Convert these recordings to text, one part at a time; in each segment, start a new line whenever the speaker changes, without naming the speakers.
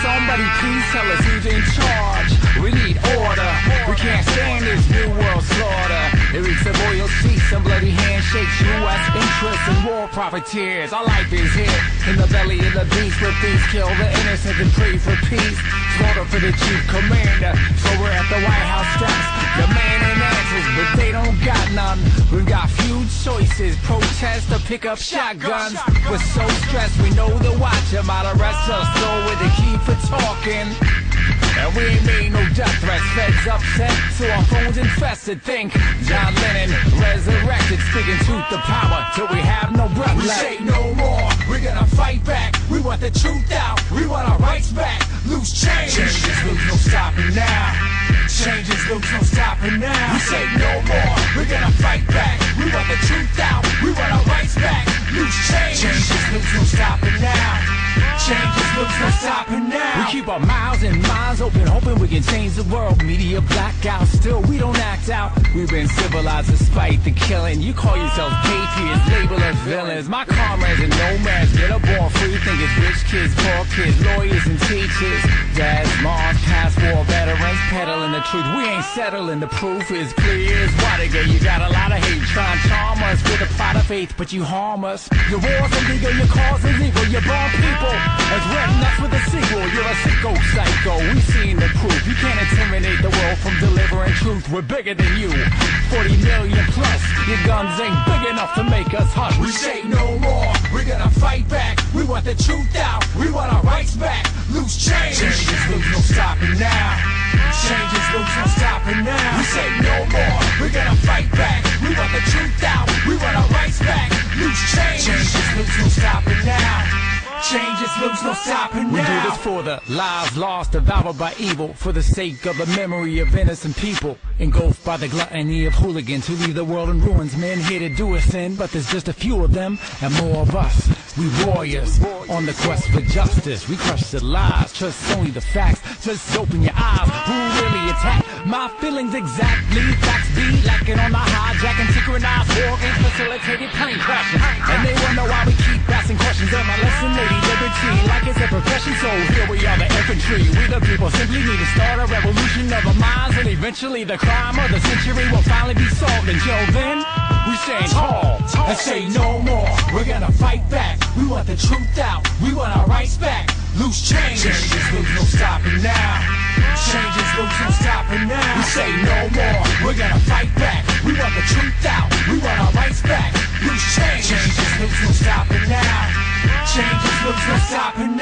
somebody please tell us who's in charge? We need order. We can't stand this new world slaughter. It reeks of oil seats and bloody handshakes. U.S. interests and war profiteers. Our life is here in the belly of the beast. Where thieves kill the innocent and pray for peace. Slaughter for the chief commander. So we're at the White House steps. Demanding answers, but they don't got none. We've got choices. Protest or pick up shotguns. We're so stressed, we know the watch them out arrest us. So with the key for talking. And we ain't made no death threats, feds upset, so our phones infested. Think John Lennon resurrected, speaking truth to power till we have no breath
We
left.
say no more, we're gonna fight back. We want the truth out, we want our rights back. Loose change. Changes loose, no stopping now. Changes loose, no stopping now. We say no more, our
mouths and minds open, hoping we can change the world. Media blackout, still we don't act out. We've been civilized despite the killing. You call yourselves patriots, label us villains. My comrades and nomads get up born free, think it's rich kids, poor kids, lawyers and teachers. Dads, moms, past war veterans, peddling the truth. We ain't settling, the proof is clear as Watergate. You got a lot of hate trying to charm us with a plot of faith, but you harm us. Your war's illegal, your cause is you burn people. As that's with a sequel. You're a sicko psycho, we seen the proof. You can't intimidate the world from delivering truth. We're bigger than you. 40 million plus, your guns ain't big enough to make us hush.
We say no more, we're gonna fight back. We want the truth out, we want our rights back. Loose change. Changes loose, no stopping now. Changes loose, no stopping now. We say no more, we're gonna fight back. We want the truth out, no stopping ah!
We do this for the lives lost, devoured by evil, for the sake of the memory of innocent people, engulfed by the gluttony of hooligans who leave the world in ruins. Men here to do us in, but there's just a few of them and more of us. We warriors on the quest for justice. We crush the lies, trust only the facts. Just open your eyes. Who really attacked my feelings exactly? Facts be lacking on the hijacking, synchronized war games, facilitated plane crashes. And they wonder why we keep asking questions. Am I less than lady liberty? Like it's a profession, so here we are, the infantry. We the people simply need to start a revolution of our minds, and eventually the crime of the century will finally be solved. Until then, we stand tall
and say no more. We're gonna fight back. We want the truth out. We want our rights back. Loose change. Changes loose, no stopping now. Changes loose, no stopping now. We say no more. We're gonna fight back. We want the truth out. We want our rights back. Loose change. Changes loose, no stopping now. Changes loose, no stopping now.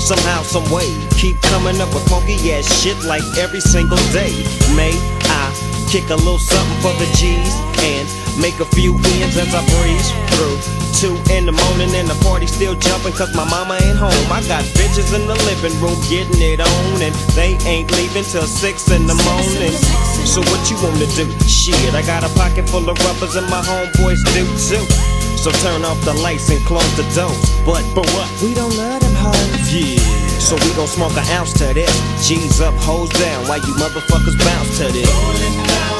somehow, some way, keep coming up with funky ass shit like every single day. May I kick a little something for the G's and make a few ends as I breeze through. Two in the morning and the party still jumping cause my mama ain't home. I got bitches in the living room getting it on and they ain't leaving till six in the morning. So what you wanna do? Shit, I got a pocket full of rubbers and my homeboys do too. So turn off the lights and close the doors. But for what? We don't let them hoes. Yeah. So we gon' smoke an ounce to this. G's up, hoes down, Why you motherfuckers bounce to this.